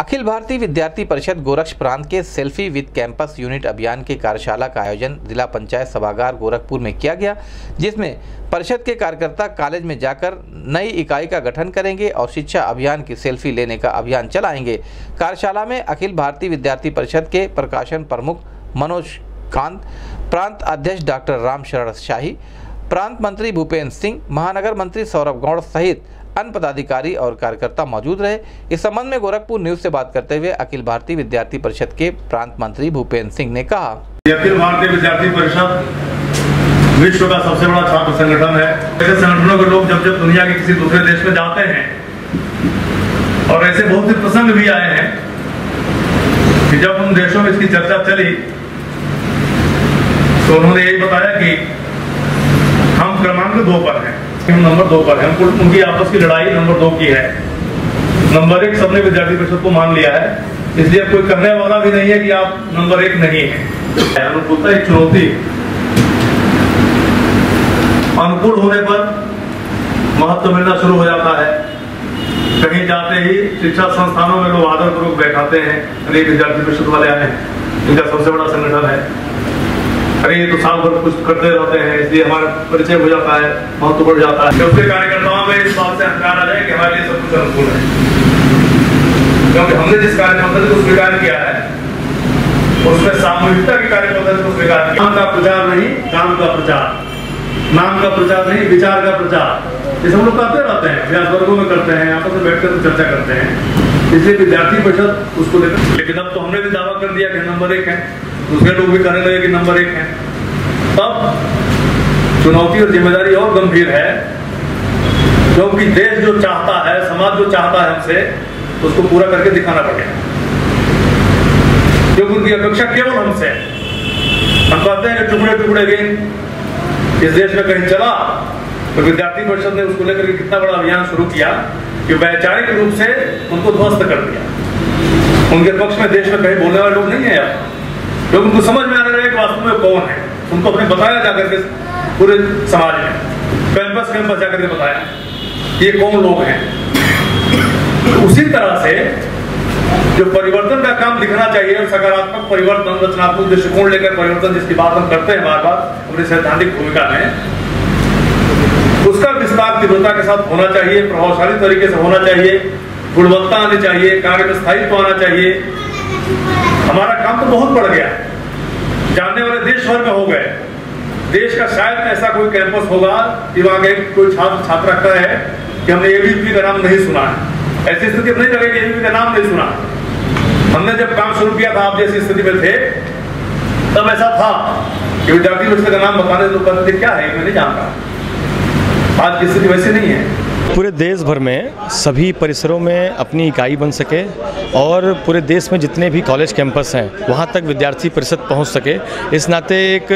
अखिल भारतीय विद्यार्थी परिषद गोरक्ष प्रांत के सेल्फी विद कैंपस यूनिट अभियान के कार्यशाला का आयोजन जिला पंचायत सभागार गोरखपुर में किया गया, जिसमें परिषद के कार्यकर्ता कॉलेज में जाकर नई इकाई का गठन करेंगे और शिक्षा अभियान की सेल्फी लेने का अभियान चलाएँगे। कार्यशाला में अखिल भारतीय विद्यार्थी परिषद के प्रकाशन प्रमुख मनोज कांत, प्रांत अध्यक्ष डॉक्टर राम शरण शाही प्रांत मंत्री भूपेंद्र सिंह, महानगर मंत्री सौरभ गौड़ सहित अन्य पदाधिकारी और कार्यकर्ता मौजूद रहे। इस संबंध में गोरखपुर न्यूज़ से बात करते हुए अखिल भारतीय विद्यार्थी परिषद के प्रांत मंत्री भूपेंद्र सिंह ने कहा। अखिल भारतीय विद्यार्थी परिषद विश्व का सबसे बड़ा छात्र संगठन है। ऐसे संगठनों के लोग जब जब दुनिया के किसी दूसरे देश में जाते हैं और ऐसे बहुत से प्रसंग भी आए हैं कि जब उन देशों में इसकी चर्चा चली तो उन्होंने यही बताया कि दो पर हैं। हम नंबर दो पर हैं। उनकी आपस की लड़ाई नंबर दो की है। नंबर एक सबने विद्यार्थी परिषद को मान लिया है। इसलिए कोई कहने वाला भी नहीं है कि आप नंबर एक नहीं है। अनुकूलता एक चुनौती। अनुकूल होने पर महत्व मिलना शुरू हो जाता है। कहीं जाते ही शिक्षा संस्थानों में लोग आदर पूर्वक बैठाते हैं। विद्यार्थी परिषद वाले आए इनका सबसे बड़ा संगठन है। अरे ये तो साल भर कुछ करते रहते हैं, इसलिए हमारा परिचय हो जाता है महत्व बढ़ जाता है। उसके कार्यकर्ताओं में इस बात से अहंकार आ जाए कि हमारे लिए सब कुछ अनुकूल है। क्योंकि हमने जिस कार्य पद्धति को स्वीकार किया है, उसमें सामूहिकता की कार्य पद्धति को स्वीकार किया। का प्रचार नहीं, काम का प्रचार। नाम का प्रचार नहीं, विचार का प्रचार। ये सब लोग करते रहते हैं अभ्यास वर्गों में करते हैं, आपस में बैठकर तो चर्चा करते हैं। इसलिए विद्यार्थी परिषद उसको लेकर लेकिन अब तो हमने भी दावा कर दिया कि नंबर एक है। दूसरे लोग भी कहने लगे कि नंबर एक है। तब चुनौती और ज़िम्मेदारी और गंभीर है क्योंकि देश जो चाहता है, समाज जो चाहता है हमसे, उसको पूरा करके दिखाना पड़ेगा। क्योंकि उनकी अपेक्षा केवल हमसे हम कहते हैं कि टुकड़े टुकड़े गेंद इस देश में कहीं चला तो विद्यार्थी परिषद ने उसको लेकर कितना बड़ा अभियान शुरू किया कि वैचारिक रूप से उनको ध्वस्त कर दिया। उनके पक्ष में देश में कहीं बोलने वाले लोग नहीं है अब क्योंकि उनको समझ में आने लगा कि वास्तव में कौन है। उनको अपने बताया जाकर के पूरे समाज में, कैंपस कैंपस जाकर के बताया। ये कौन लोग हैं? तो उसी तरह से जो परिवर्तन का काम दिखना चाहिए सकारात्मक परिवर्तन, रचनात्मक दृष्टिकोण लेकर परिवर्तन जिसकी बात हम करते हैं बार बार, अपनी सैद्धांतिक भूमिका में, उसका विस्तार तीव्रता के साथ होना चाहिए, प्रभावशाली तरीके से होना चाहिए, गुणवत्ता आनी चाहिए, कार्य में स्थायित्व आना चाहिए। हमारा काम तो बहुत बढ़ गया। जानने वाले देश भर में हो गए। देश का शायद ऐसा कोई कैंपस होगा कि वहाँ गए कोई छात्र छात्रा कहे कि हमने एबीपी का नाम नहीं सुना है। ऐसी स्थिति नहीं लगे कि एबीपी का नाम नहीं सुना। हमने जब काम शुरू किया था, आप जैसी स्थिति में थे, तब ऐसा था कि विद्यार्थी का नाम बताने कहते क्या है, मैं नहीं जानता आज की स्थिति वैसी नहीं है। पूरे देश भर में सभी परिसरों में अपनी इकाई बन सके और पूरे देश में जितने भी कॉलेज कैंपस हैं, वहाँ तक विद्यार्थी परिषद पहुँच सके। इस नाते एक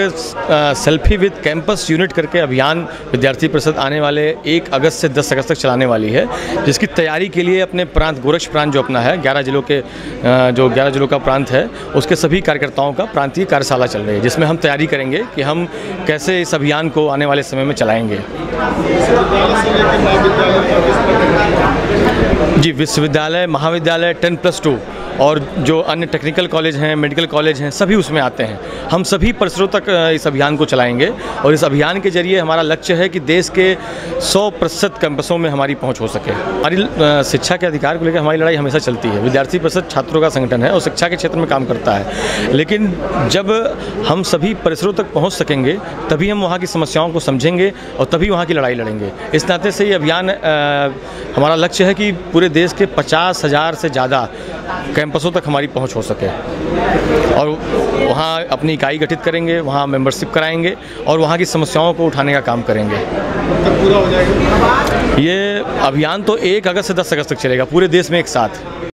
सेल्फी विद कैंपस यूनिट करके अभियान विद्यार्थी परिषद आने वाले एक अगस्त से दस अगस्त तक चलाने वाली है, जिसकी तैयारी के लिए अपने प्रांत, गोरक्ष प्रांत जो अपना है, ग्यारह जिलों के जो ग्यारह जिलों का प्रांत है, उसके सभी कार्यकर्ताओं का प्रांतीय कार्यशाला चल रही है, जिसमें हम तैयारी करेंगे कि हम कैसे इस अभियान को आने वाले समय में चलाएँगे। जी, विश्वविद्यालय, महाविद्यालय, टेन प्लस टू और जो अन्य टेक्निकल कॉलेज हैं, मेडिकल कॉलेज हैं, सभी उसमें आते हैं। हम सभी परिसरों तक इस अभियान को चलाएँगे और इस अभियान के ज़रिए हमारा लक्ष्य है कि देश के 100 प्रतिशत कैंपसों में हमारी पहुँच हो सके। हमारी शिक्षा के अधिकार को लेकर हमारी लड़ाई हमेशा चलती है। विद्यार्थी परिषद छात्रों का संगठन है और शिक्षा के क्षेत्र में काम करता है। लेकिन जब हम सभी परिसरों तक पहुँच सकेंगे, तभी हम वहाँ की समस्याओं को समझेंगे और तभी वहाँ की लड़ाई लड़ेंगे। इस नाते से ये अभियान हमारा लक्ष्य है कि पूरे देश के पचास हज़ार से ज़्यादा कैंपसों तक हमारी पहुँच हो सके। और वहाँ अपनी इकाई गठित करेंगे, वहाँ मेंबरशिप कराएँगे और वहाँ की समस्याओं को उठाने का काम करेंगे। पूरा हो जाएगा ये अभियान तो एक अगस्त से दस अगस्त तक चलेगा, पूरे देश में एक साथ।